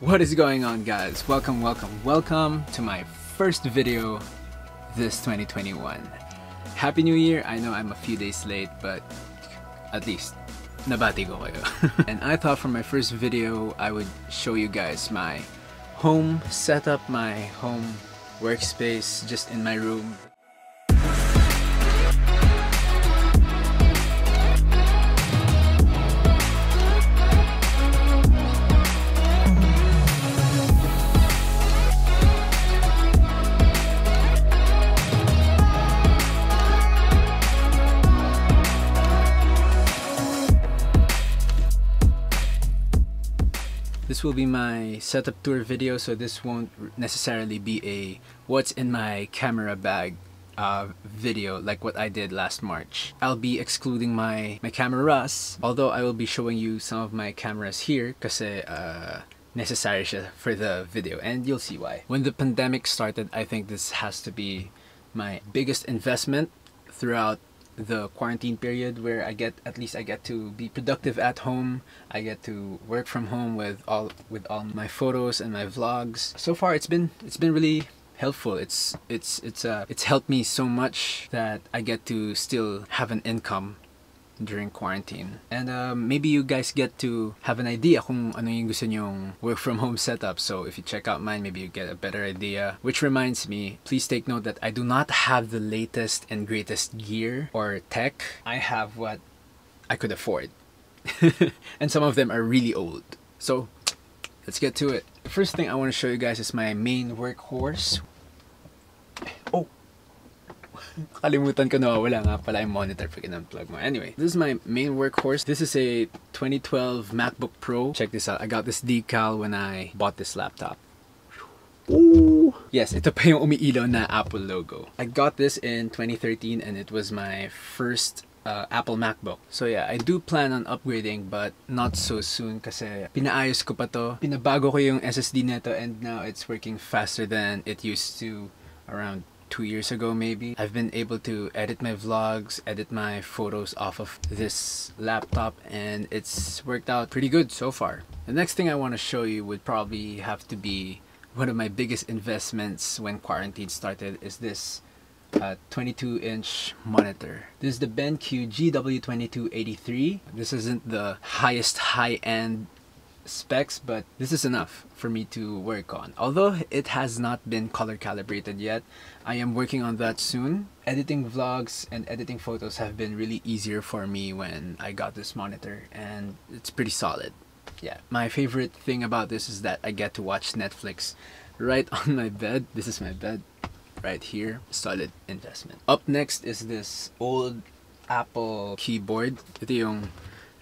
What is going on guys? Welcome, welcome, welcome to my first video this 2021. Happy New Year! I know I'm a few days late but at least nabati ko kayo. and I thought for my first video I would show you guys my home setup, my home workspace just in my room. Will be my setup tour video so this won't necessarily be a what's in my camera bag uh, video like what I did last March. I'll be excluding my, my cameras although I will be showing you some of my cameras here because uh, necessary for the video and you'll see why. When the pandemic started I think this has to be my biggest investment throughout the quarantine period where I get at least I get to be productive at home. I get to work from home with all with all my photos and my vlogs. So far it's been it's been really helpful. It's it's it's uh it's helped me so much that I get to still have an income during quarantine. And um, maybe you guys get to have an idea kung ano yung gusto nyong work from home setup. So if you check out mine, maybe you get a better idea. Which reminds me, please take note that I do not have the latest and greatest gear or tech. I have what I could afford. and some of them are really old. So let's get to it. The first thing I want to show you guys is my main workhorse. Kalimutan ko na wala nga pala yung monitor pag in-unplug mo. Anyway, this is my main workhorse. This is a 2012 MacBook Pro. Check this out. I got this decal when I bought this laptop. Ooh. Yes, ito pa yung umiilaw na Apple logo. I got this in 2013 and it was my first uh, Apple MacBook. So yeah, I do plan on upgrading but not so soon kasi pinaayos ko pa to. Pinabago ko yung SSD neto and now it's working faster than it used to around two years ago maybe I've been able to edit my vlogs edit my photos off of this laptop and it's worked out pretty good so far the next thing I want to show you would probably have to be one of my biggest investments when quarantine started is this uh, 22 inch monitor. This is the BenQ GW2283. This isn't the highest high end specs but this is enough for me to work on. Although it has not been color calibrated yet I am working on that soon. Editing vlogs and editing photos have been really easier for me when I got this monitor and it's pretty solid. Yeah my favorite thing about this is that I get to watch Netflix right on my bed. This is my bed right here. Solid investment. Up next is this old Apple keyboard. Ito yung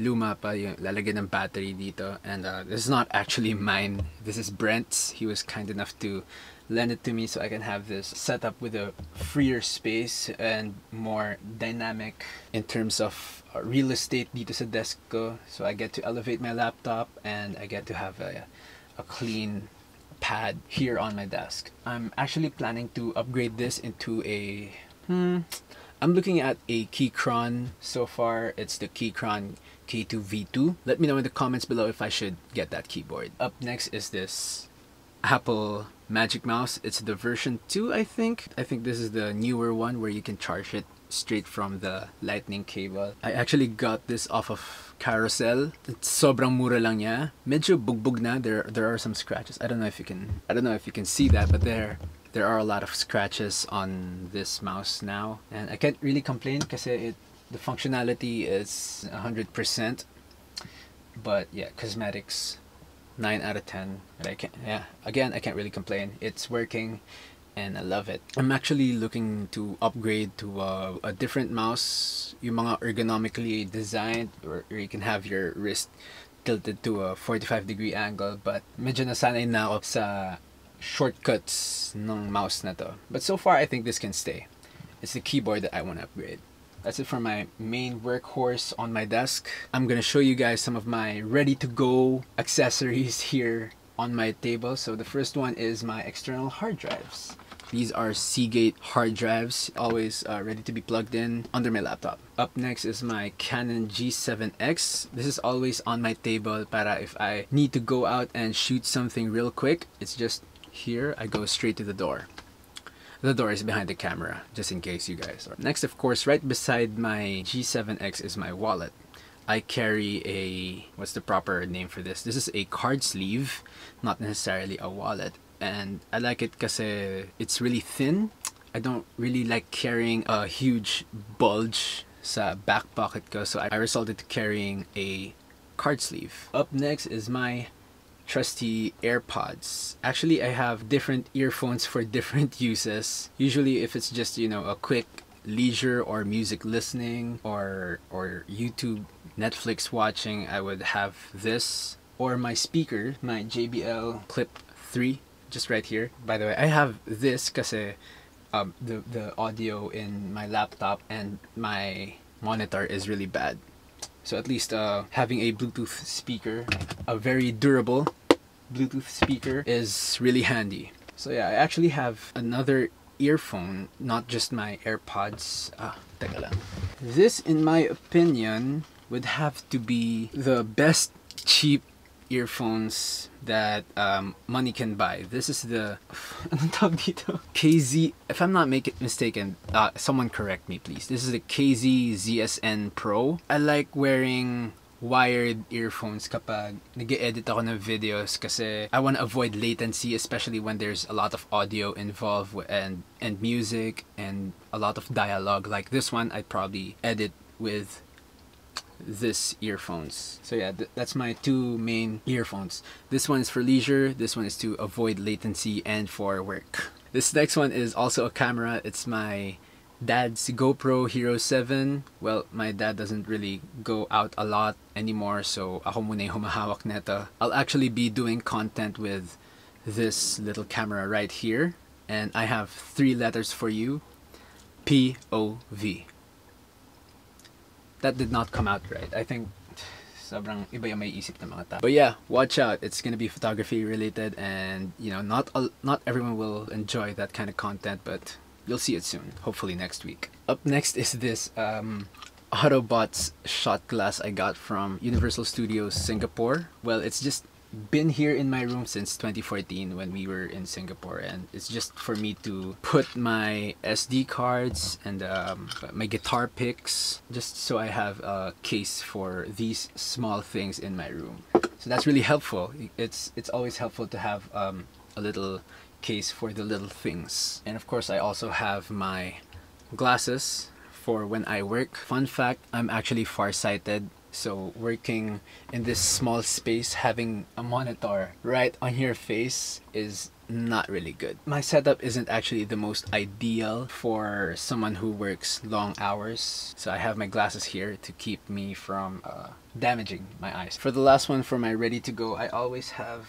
luma pa yung lalagyan ng battery dito. And uh, this is not actually mine. This is Brent's. He was kind enough to lend it to me so I can have this set up with a freer space and more dynamic in terms of uh, real estate dito sa desk ko. So I get to elevate my laptop and I get to have a, a clean pad here on my desk. I'm actually planning to upgrade this into a hmm I'm looking at a Keychron. So far. It's the Keychron K2 V2. Let me know in the comments below if I should get that keyboard. Up next is this Apple Magic Mouse. It's the version 2 I think. I think this is the newer one where you can charge it straight from the lightning cable. I actually got this off of Carousell. It's sobrang mura lang niya. Medyo bugbog na. There there are some scratches. I don't know if you can I don't know if you can see that, but there there are a lot of scratches on this mouse now and I can't really complain because it the functionality is 100% but yeah cosmetics 9 out of 10 and I can't yeah again I can't really complain it's working and I love it I'm actually looking to upgrade to a, a different mouse yung mga ergonomically designed where you can have your wrist tilted to a 45 degree angle but medyo nasanay na ako sa shortcuts ng mouse na to. But so far, I think this can stay. It's the keyboard that I want to upgrade. That's it for my main workhorse on my desk. I'm gonna show you guys some of my ready-to-go accessories here on my table. So the first one is my external hard drives. These are Seagate hard drives, always uh, ready to be plugged in under my laptop. Up next is my Canon G7X. This is always on my table para if I need to go out and shoot something real quick, it's just here, I go straight to the door. The door is behind the camera, just in case you guys are. Next, of course, right beside my G7X is my wallet. I carry a, what's the proper name for this? This is a card sleeve, not necessarily a wallet. And I like it because uh, it's really thin. I don't really like carrying a huge bulge sa back pocket ko. So I resorted to carrying a card sleeve. Up next is my trusty AirPods. Actually, I have different earphones for different uses. Usually if it's just, you know, a quick leisure or music listening or or YouTube Netflix watching, I would have this or my speaker, my JBL Clip 3 just right here. By the way, I have this kasi um, the, the audio in my laptop and my monitor is really bad. So at least uh, having a Bluetooth speaker, a very durable Bluetooth speaker is really handy. So yeah, I actually have another earphone, not just my AirPods. Ah, teka lang. This, in my opinion, would have to be the best cheap earphones that um, money can buy. This is the KZ. If I'm not make mistaken, uh, someone correct me, please. This is the KZ ZSN Pro. I like wearing wired earphones kapag nag-edit ako ng videos kasi I want to avoid latency especially when there's a lot of audio involved and and music and a lot of dialogue. Like this one I'd probably edit with this earphones. So yeah th that's my two main earphones. This one is for leisure this one is to avoid latency and for work. This next one is also a camera. It's my dad's GoPro Hero 7. Well, my dad doesn't really go out a lot anymore, so ako muna humahawak neta. I'll actually be doing content with this little camera right here. And I have three letters for you. P-O-V. That did not come out right. I think sobrang iba yung may isip ng mga. But yeah, watch out. It's gonna be photography related and, you know, not, not everyone will enjoy that kind of content, but You'll see it soon, hopefully next week. Up next is this um, Autobots shot glass I got from Universal Studios Singapore. Well, it's just been here in my room since 2014 when we were in Singapore and it's just for me to put my SD cards and um, my guitar picks just so I have a case for these small things in my room. So that's really helpful. It's it's always helpful to have um, a little case for the little things. And of course I also have my glasses for when I work. Fun fact, I'm actually farsighted. So working in this small space, having a monitor right on your face is not really good. My setup isn't actually the most ideal for someone who works long hours. So I have my glasses here to keep me from uh, damaging my eyes. For the last one, for my ready to go, I always have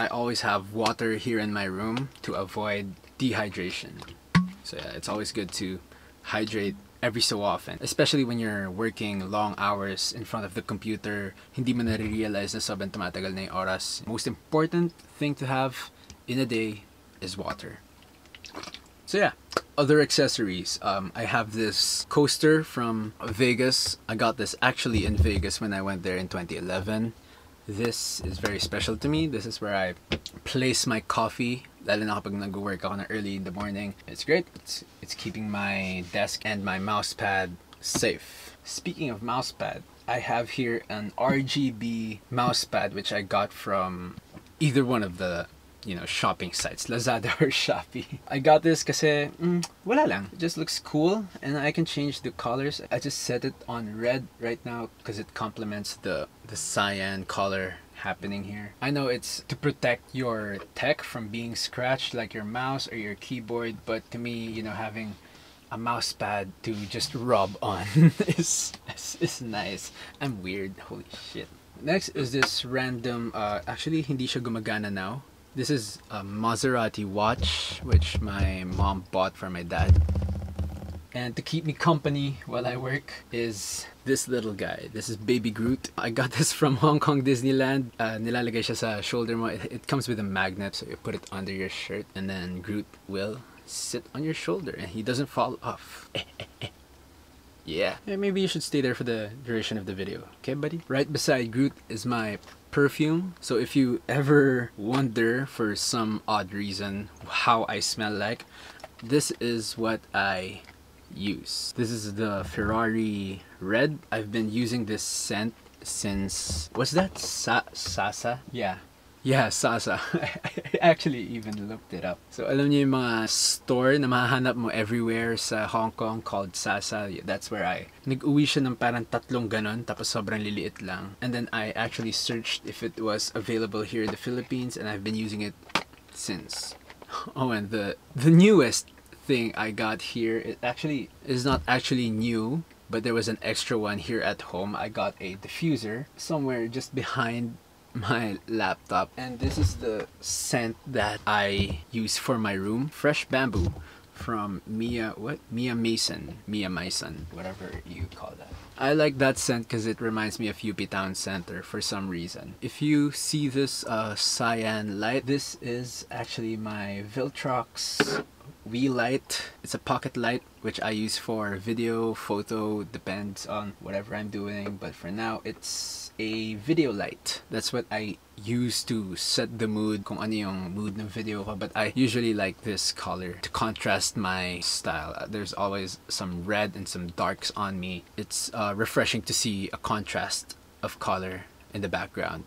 I always have water here in my room to avoid dehydration. So yeah, it's always good to hydrate every so often. Especially when you're working long hours in front of the computer, hindi mo na-realize na sobrang tumatagal na oras. Most important thing to have in a day is water. So yeah, other accessories. Um, I have this coaster from Vegas. I got this actually in Vegas when I went there in 2011. This is very special to me. This is where I place my coffee lalo na kapag nag-work ako na early in the morning. It's great. It's, it's keeping my desk and my mouse pad safe. Speaking of mouse pad, I have here an RGB mouse pad which I got from either one of the you know, shopping sites, Lazada or Shopee. I got this kasi, mm, wala lang. It just looks cool and I can change the colors. I just set it on red right now because it complements the, the cyan color happening here. I know it's to protect your tech from being scratched like your mouse or your keyboard, but to me, you know, having a mouse pad to just rub on is, is, is nice. I'm weird, holy shit. Next is this random, uh, actually hindi siya gumagana now. This is a Maserati watch which my mom bought for my dad. And to keep me company while I work is this little guy. This is Baby Groot. I got this from Hong Kong Disneyland. Uh, nilalagay siya sa shoulder mo. It, it comes with a magnet so you put it under your shirt and then Groot will sit on your shoulder and he doesn't fall off. yeah. yeah. Maybe you should stay there for the duration of the video. Okay, buddy? Right beside Groot is my perfume. So if you ever wonder for some odd reason how I smell like, this is what I use. This is the Ferrari Red. I've been using this scent since, was that Sa Sasa? Yeah, yeah, Sasa. I actually even looked it up. So alam niyo yung mga store na mahanap mo everywhere sa Hong Kong called Sasa. That's where I nag-uwi siya ng parang tatlong ganon tapos sobrang liliit lang. And then I actually searched if it was available here in the Philippines and I've been using it since. Oh, and the the newest thing I got here it actually is not actually new but there was an extra one here at home. I got a diffuser somewhere just behind my laptop. And this is the scent that I use for my room. Fresh bamboo from Mia what? Mia Mason. Mia Mason whatever you call that. I like that scent because it reminds me of UP Town Center for some reason. If you see this uh, cyan light this is actually my Viltrox Weeylite it's a pocket light which I use for video photo depends on whatever I'm doing but for now it's a video light. That's what I use to set the mood kung ano yung mood ng video ko. But I usually like this color to contrast my style. Uh, there's always some red and some darks on me. It's uh, refreshing to see a contrast of color in the background.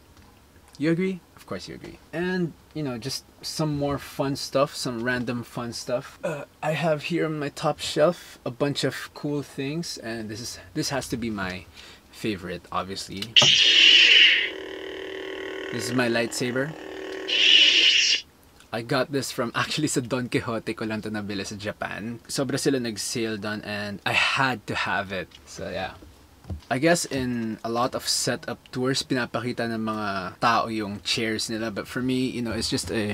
You agree? Of course you agree. And, you know, just some more fun stuff, some random fun stuff. Uh, I have here on my top shelf a bunch of cool things and this is this has to be my favorite, obviously. This is my lightsaber. I got this from actually sa Don Quijote ko lang to nabili sa Japan. Sobra sila nag-sale doon and I had to have it. So yeah. I guess in a lot of setup tours pinapakita ng mga tao yung chairs nila. But for me, you know, it's just a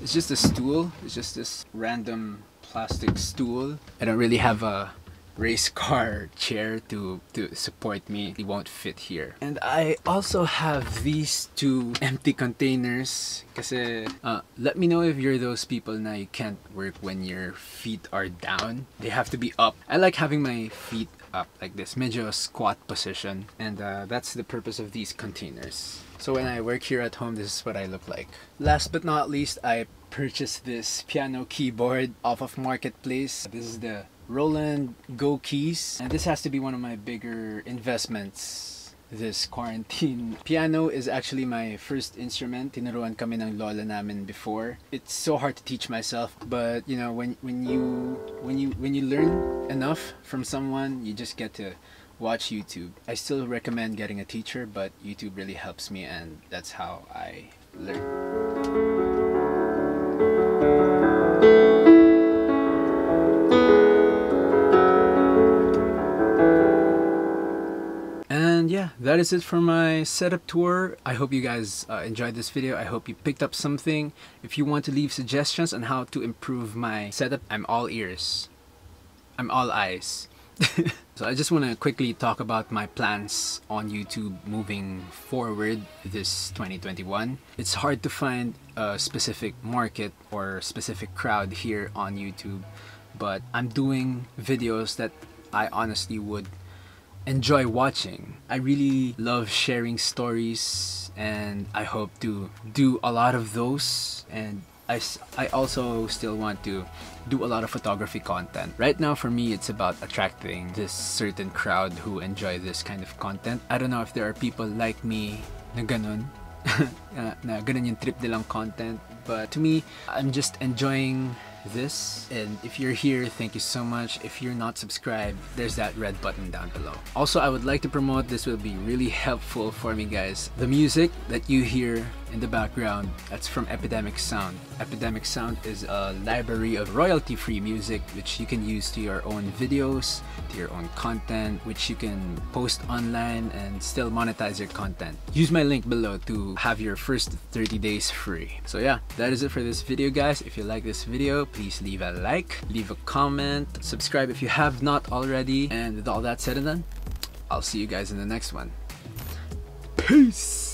it's just a stool. It's just this random plastic stool. I don't really have a race car chair to to support me. It won't fit here. And I also have these two empty containers. Kasi uh, let me know if you're those people na you can't work when your feet are down. They have to be up. I like having my feet up like this medyo squat position and uh, that's the purpose of these containers. So when I work here at home this is what I look like. Last but not least I purchased this piano keyboard off of marketplace. This is the Roland Go keys and this has to be one of my bigger investments this quarantine. Piano is actually my first instrument. Tinuruan kami ng lola namin before. It's so hard to teach myself, but you know, when when you when you when you learn enough from someone, you just get to watch YouTube. I still recommend getting a teacher, but YouTube really helps me and that's how I learn. That is it for my setup tour. I hope you guys uh, enjoyed this video. I hope you picked up something. If you want to leave suggestions on how to improve my setup, I'm all ears. I'm all eyes. so I just want to quickly talk about my plans on YouTube moving forward this 2021. It's hard to find a specific market or specific crowd here on YouTube, but I'm doing videos that I honestly would enjoy watching. I really love sharing stories and I hope to do a lot of those and I, I also still want to do a lot of photography content. Right now for me it's about attracting this certain crowd who enjoy this kind of content. I don't know if there are people like me na ganun na ganun yung trip nilang content but to me I'm just enjoying this and if you're here thank you so much. If you're not subscribed there's that red button down below. Also I would like to promote this will be really helpful for me guys. The music that you hear in the background, that's from Epidemic Sound. Epidemic Sound is a library of royalty-free music which you can use to your own videos, to your own content, which you can post online and still monetize your content. Use my link below to have your first 30 days free. So yeah, that is it for this video guys. If you like this video, please leave a like, leave a comment, subscribe if you have not already, and with all that said and done, I'll see you guys in the next one. Peace!